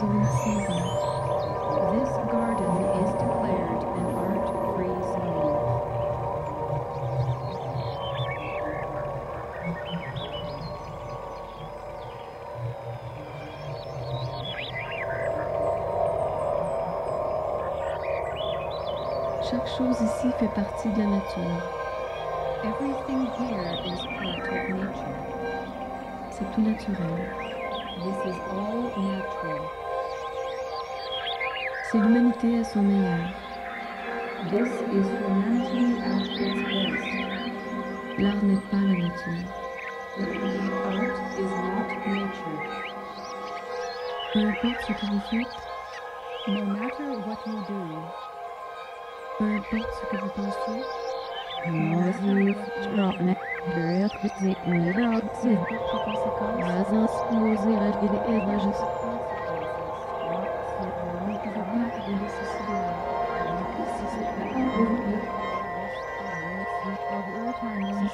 This garden is declared an art-free zone. Chaque chose ici fait partie de la nature. Everything here is part of nature. C'est tout naturel. This is all natural. C'est l'humanité à son meilleur. This is humanity at its best. L'art n'est pas la nature. Art is not nature. Peu importe ce que vous faites, No matter what you do, Peu importe ce que vous pensez, peu importe les conséquences,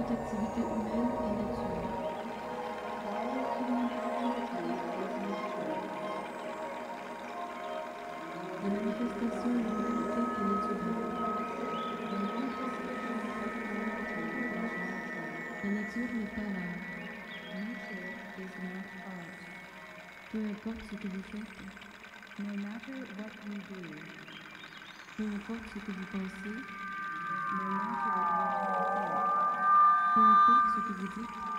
Toute activité humaine est nature. La manifestation de l'humanité est naturelle. La nature n'est pas l'art. Peu importe ce que vous faites, no matter what you do, peu importe ce que vous pensez, no matter pas ce que vous dites.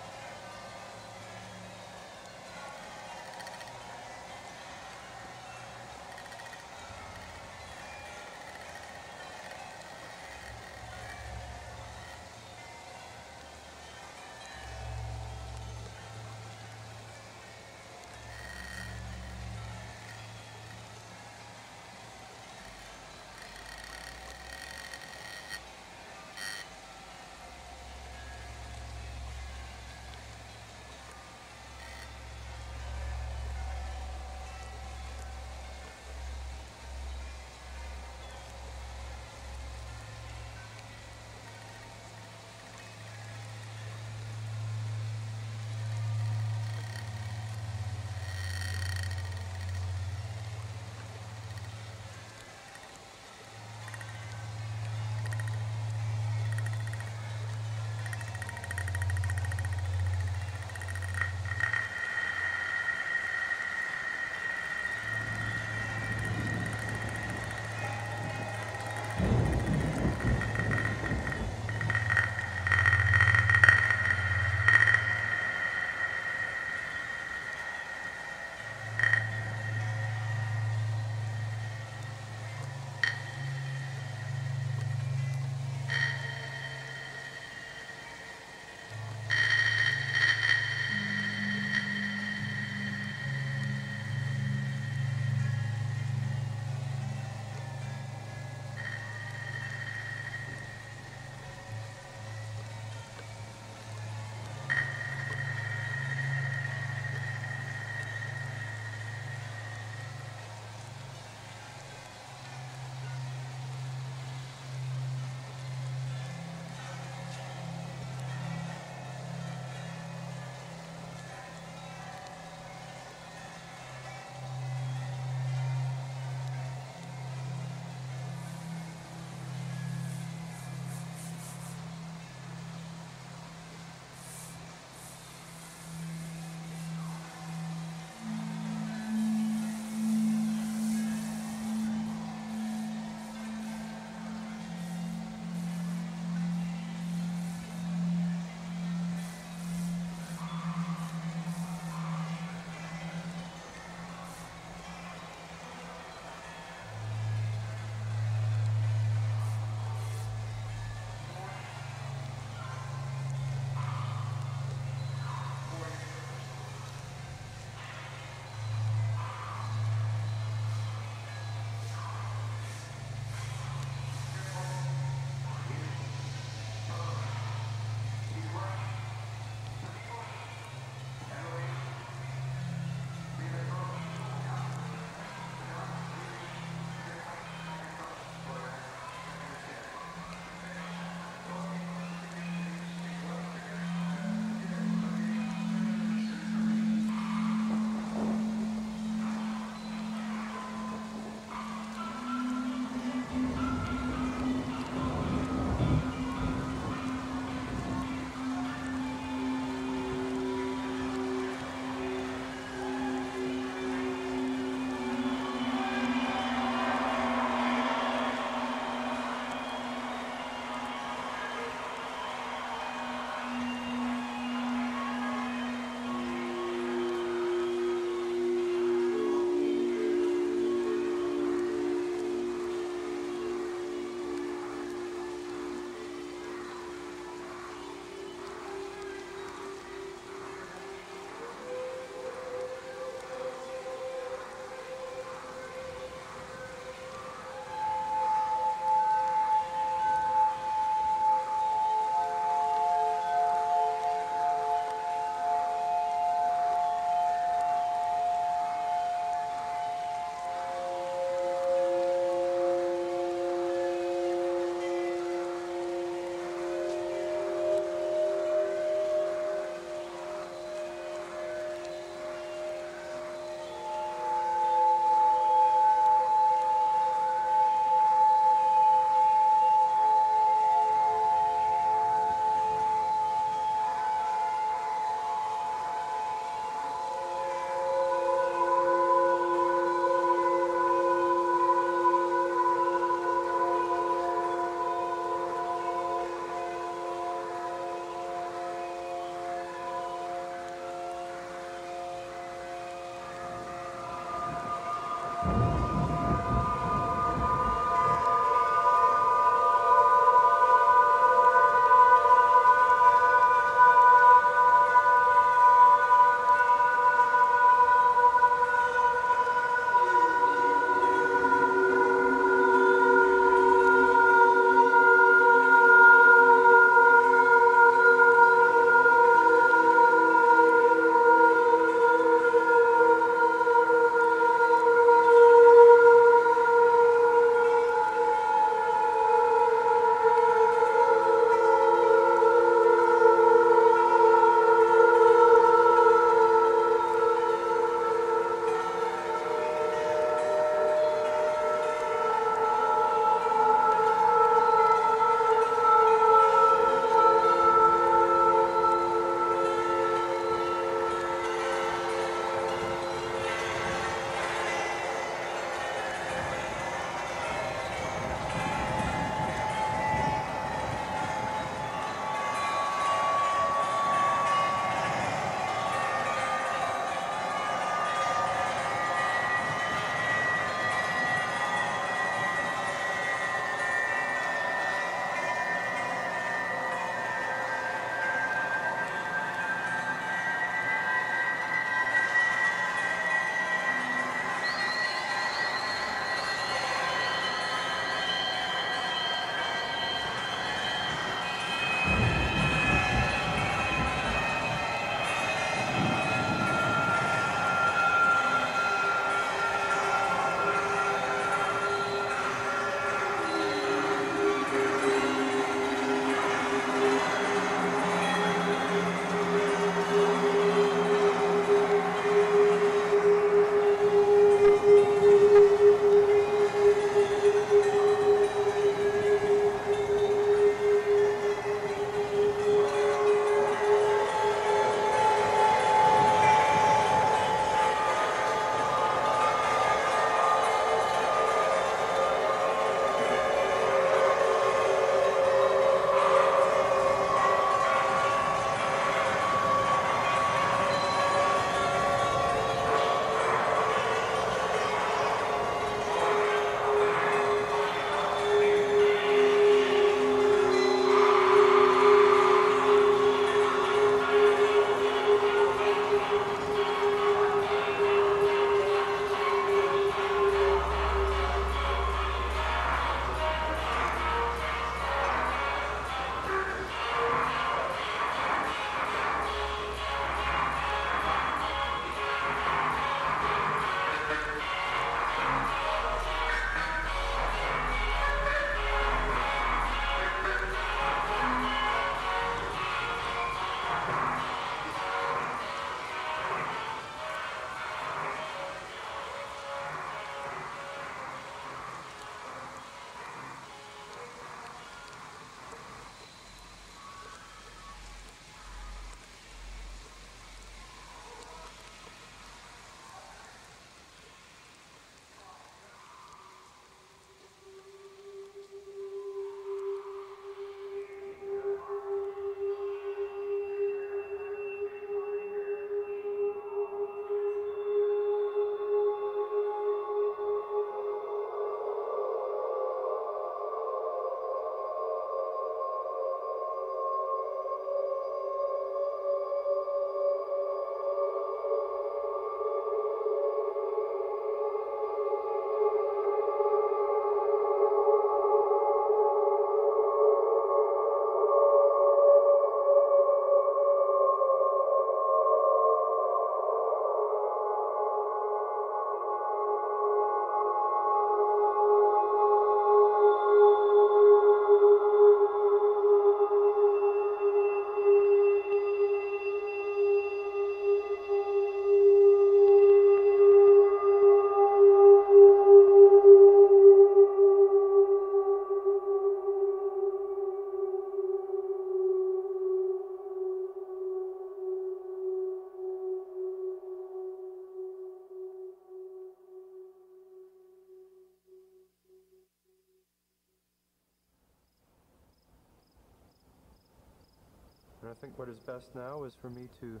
Think what is best now is for me to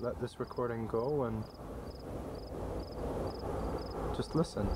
let this recording go and just listen.